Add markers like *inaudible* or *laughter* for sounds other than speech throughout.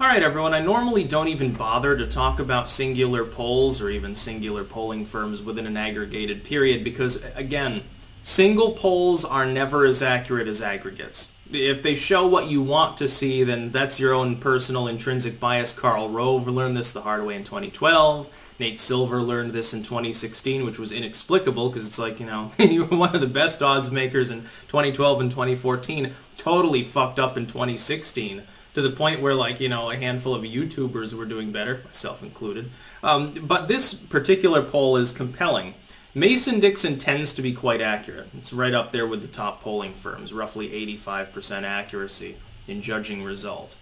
All right, everyone, I normally don't even bother to talk about singular polls or even singular polling firms within an aggregated period because, again, single polls are never as accurate as aggregates. If they show what you want to see, then that's your own personal intrinsic bias. Karl Rove learned this the hard way in 2012. Nate Silver learned this in 2016, which was inexplicable because it's like, you know, *laughs* you were one of the best odds makers in 2012 and 2014, totally fucked up in 2016 to the point where like you know a handful of YouTubers were doing better, myself included. Um, but this particular poll is compelling. Mason-Dixon tends to be quite accurate. It's right up there with the top polling firms, roughly 85% accuracy in judging results.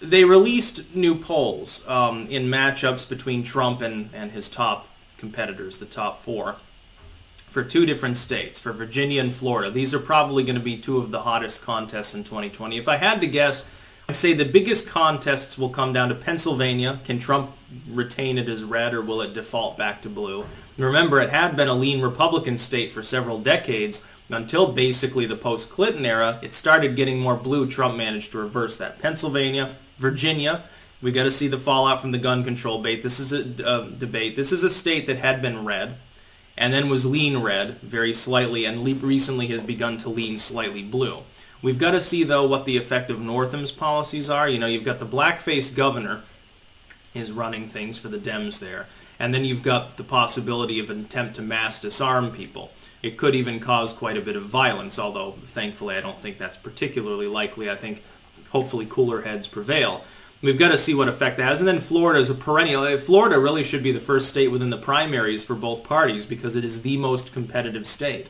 They released new polls um, in matchups between Trump and, and his top competitors, the top four, for two different states, for Virginia and Florida. These are probably going to be two of the hottest contests in 2020. If I had to guess, I say the biggest contests will come down to Pennsylvania. Can Trump retain it as red or will it default back to blue? Remember, it had been a lean Republican state for several decades until basically the post-Clinton era. It started getting more blue. Trump managed to reverse that. Pennsylvania, Virginia, we got to see the fallout from the gun control debate. This is a uh, debate. This is a state that had been red and then was lean red very slightly and recently has begun to lean slightly blue. We've got to see, though, what the effect of Northam's policies are. You know, you've got the blackface governor is running things for the Dems there. And then you've got the possibility of an attempt to mass disarm people. It could even cause quite a bit of violence, although thankfully I don't think that's particularly likely. I think hopefully cooler heads prevail. We've got to see what effect that has. And then Florida is a perennial. Uh, Florida really should be the first state within the primaries for both parties because it is the most competitive state.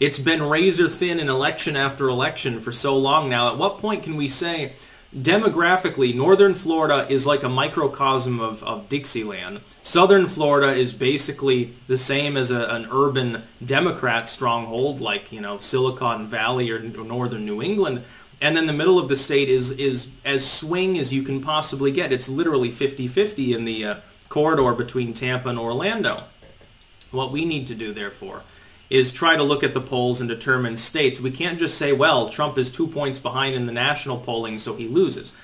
It's been razor thin in election after election for so long now. At what point can we say demographically, northern Florida is like a microcosm of, of Dixieland. Southern Florida is basically the same as a, an urban Democrat stronghold like, you know, Silicon Valley or, or northern New England. And then the middle of the state is, is as swing as you can possibly get. It's literally 50-50 in the uh, corridor between Tampa and Orlando. What we need to do, therefore, is try to look at the polls and determine states. We can't just say, well, Trump is two points behind in the national polling, so he loses.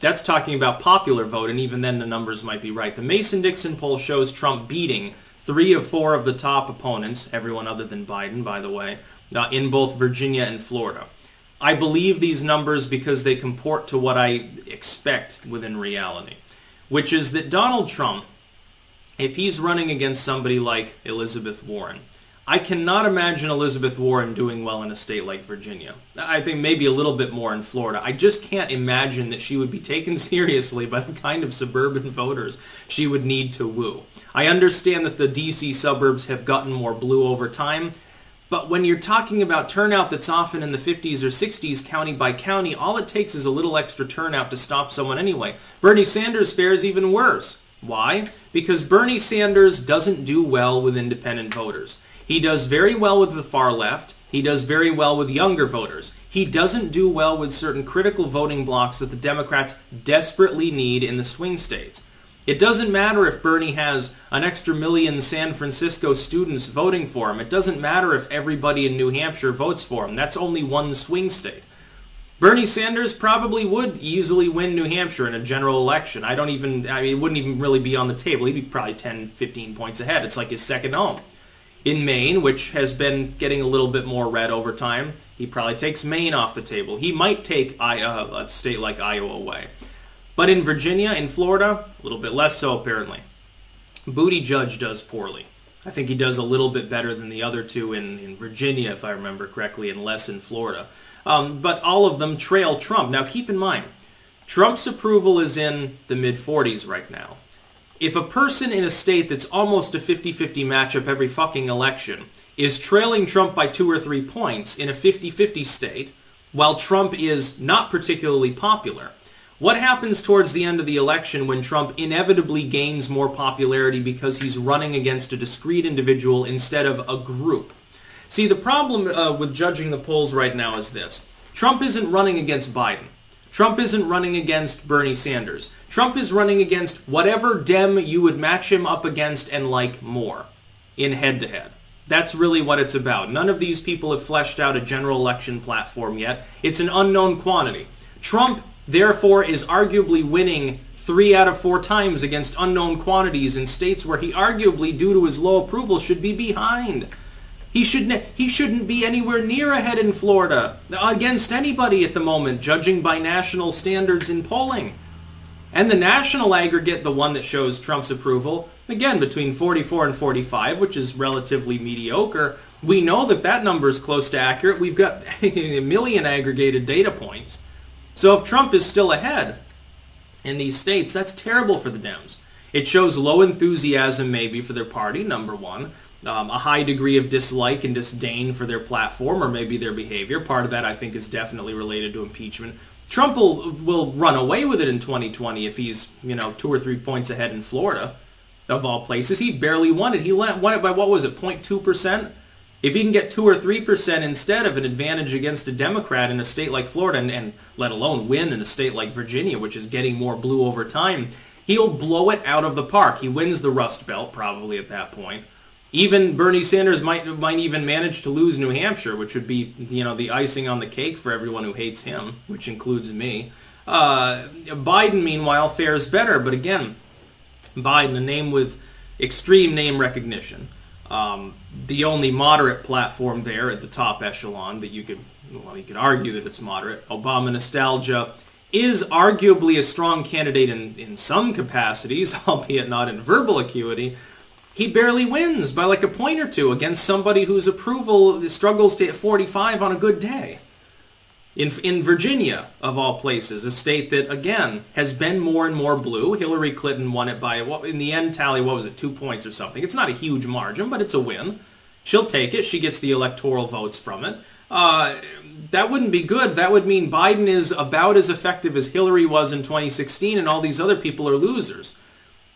That's talking about popular vote, and even then the numbers might be right. The Mason-Dixon poll shows Trump beating three of four of the top opponents, everyone other than Biden, by the way, uh, in both Virginia and Florida. I believe these numbers because they comport to what I expect within reality, which is that Donald Trump, if he's running against somebody like Elizabeth Warren, I cannot imagine Elizabeth Warren doing well in a state like Virginia. I think maybe a little bit more in Florida. I just can't imagine that she would be taken *laughs* seriously by the kind of suburban voters she would need to woo. I understand that the D.C. suburbs have gotten more blue over time, but when you're talking about turnout that's often in the 50s or 60s county by county, all it takes is a little extra turnout to stop someone anyway. Bernie Sanders fares even worse. Why? Because Bernie Sanders doesn't do well with independent voters. He does very well with the far left. He does very well with younger voters. He doesn't do well with certain critical voting blocks that the Democrats desperately need in the swing states. It doesn't matter if Bernie has an extra million San Francisco students voting for him. It doesn't matter if everybody in New Hampshire votes for him. That's only one swing state. Bernie Sanders probably would easily win New Hampshire in a general election. I don't even, I mean, it wouldn't even really be on the table. He'd be probably 10, 15 points ahead. It's like his second home in Maine, which has been getting a little bit more red over time. He probably takes Maine off the table. He might take uh, a state like Iowa away. But in Virginia, in Florida, a little bit less so apparently. Buttigieg does poorly. I think he does a little bit better than the other two in, in Virginia, if I remember correctly, and less in Florida. Um, but all of them trail Trump. Now keep in mind, Trump's approval is in the mid-40s right now if a person in a state that's almost a 50-50 matchup every fucking election is trailing Trump by two or three points in a 50-50 state, while Trump is not particularly popular, what happens towards the end of the election when Trump inevitably gains more popularity because he's running against a discrete individual instead of a group? See, the problem uh, with judging the polls right now is this. Trump isn't running against Biden. Trump isn't running against Bernie Sanders. Trump is running against whatever Dem you would match him up against and like more in head-to-head. That's really what it's about. None of these people have fleshed out a general election platform yet. It's an unknown quantity. Trump therefore is arguably winning three out of four times against unknown quantities in states where he arguably, due to his low approval, should be behind. He shouldn't, he shouldn't be anywhere near ahead in Florida against anybody at the moment, judging by national standards in polling. And the national aggregate, the one that shows Trump's approval, again, between 44 and 45, which is relatively mediocre, we know that that number is close to accurate. We've got *laughs* a million aggregated data points. So if Trump is still ahead in these states, that's terrible for the Dems. It shows low enthusiasm maybe for their party, number one. Um, a high degree of dislike and disdain for their platform or maybe their behavior. Part of that, I think, is definitely related to impeachment. Trump will, will run away with it in 2020 if he's, you know, two or three points ahead in Florida, of all places. He barely won it. He won it by, what was it, 0.2%? If he can get 2 or 3% instead of an advantage against a Democrat in a state like Florida, and, and let alone win in a state like Virginia, which is getting more blue over time, he'll blow it out of the park. He wins the Rust Belt probably at that point. Even Bernie Sanders might might even manage to lose New Hampshire, which would be you know the icing on the cake for everyone who hates him, which includes me. Uh, Biden, meanwhile, fares better, but again, Biden, a name with extreme name recognition. Um, the only moderate platform there at the top echelon that you could, well, you could argue that it's moderate. Obama nostalgia is arguably a strong candidate in, in some capacities, *laughs* albeit not in verbal acuity. He barely wins by like a point or two against somebody whose approval struggles to hit 45 on a good day in, in Virginia, of all places, a state that, again, has been more and more blue. Hillary Clinton won it by, in the end tally, what was it, two points or something. It's not a huge margin, but it's a win. She'll take it. She gets the electoral votes from it. Uh, that wouldn't be good. That would mean Biden is about as effective as Hillary was in 2016, and all these other people are losers.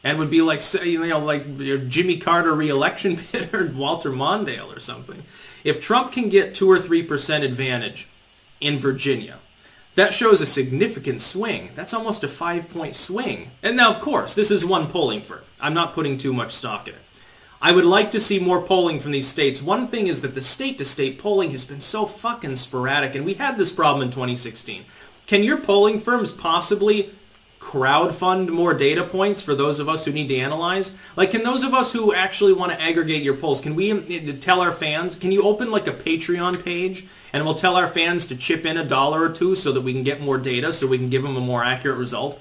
And would be like, you know, like Jimmy Carter reelection *laughs* bid or Walter Mondale or something. If Trump can get 2 or 3% advantage in Virginia. That shows a significant swing. That's almost a five-point swing. And now, of course, this is one polling firm. I'm not putting too much stock in it. I would like to see more polling from these states. One thing is that the state-to-state polling has been so fucking sporadic, and we had this problem in 2016. Can your polling firms possibly crowdfund more data points for those of us who need to analyze? Like, can those of us who actually want to aggregate your polls, can we uh, tell our fans, can you open like a Patreon page and we'll tell our fans to chip in a dollar or two so that we can get more data so we can give them a more accurate result?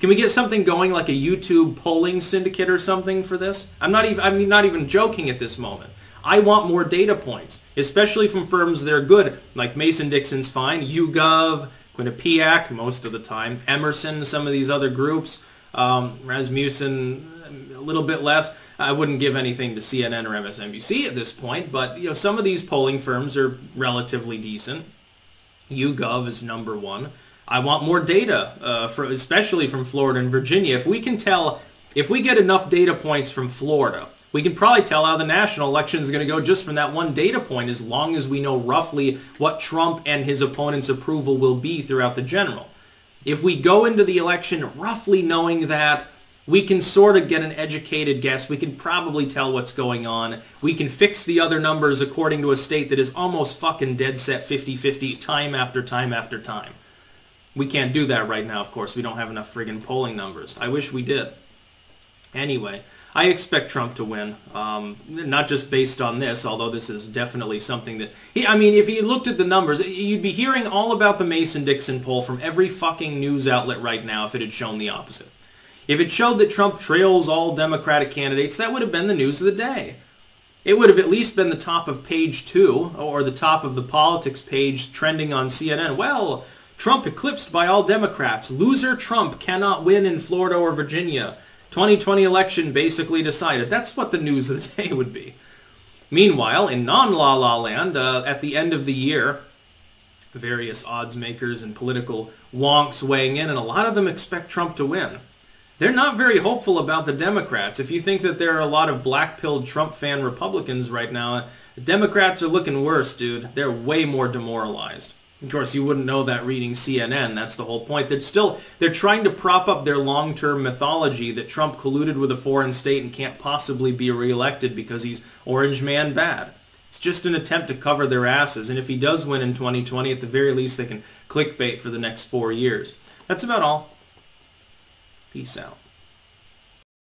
Can we get something going like a YouTube polling syndicate or something for this? I'm not even, I'm not even joking at this moment. I want more data points, especially from firms that are good, like Mason-Dixon's fine, YouGov, Quinnipiac most of the time, Emerson, some of these other groups, um, Rasmussen a little bit less. I wouldn't give anything to CNN or MSNBC at this point, but you know some of these polling firms are relatively decent. YouGov is number one. I want more data, uh, for, especially from Florida and Virginia. If we can tell, if we get enough data points from Florida, we can probably tell how the national election is going to go just from that one data point as long as we know roughly what Trump and his opponent's approval will be throughout the general. If we go into the election roughly knowing that, we can sort of get an educated guess. We can probably tell what's going on. We can fix the other numbers according to a state that is almost fucking dead set 50-50 time after time after time. We can't do that right now, of course. We don't have enough friggin' polling numbers. I wish we did. Anyway, I expect Trump to win, um, not just based on this, although this is definitely something that... He, I mean, if you looked at the numbers, you'd be hearing all about the Mason-Dixon poll from every fucking news outlet right now if it had shown the opposite. If it showed that Trump trails all Democratic candidates, that would have been the news of the day. It would have at least been the top of page two, or the top of the politics page trending on CNN. Well, Trump eclipsed by all Democrats. Loser Trump cannot win in Florida or Virginia. 2020 election basically decided. That's what the news of the day would be. Meanwhile, in non-La La Land, uh, at the end of the year, various odds makers and political wonks weighing in, and a lot of them expect Trump to win. They're not very hopeful about the Democrats. If you think that there are a lot of black-pilled Trump fan Republicans right now, Democrats are looking worse, dude. They're way more demoralized. Of course, you wouldn't know that reading CNN. That's the whole point. They're still they're trying to prop up their long-term mythology that Trump colluded with a foreign state and can't possibly be reelected because he's orange man bad. It's just an attempt to cover their asses. And if he does win in 2020, at the very least, they can clickbait for the next four years. That's about all. Peace out.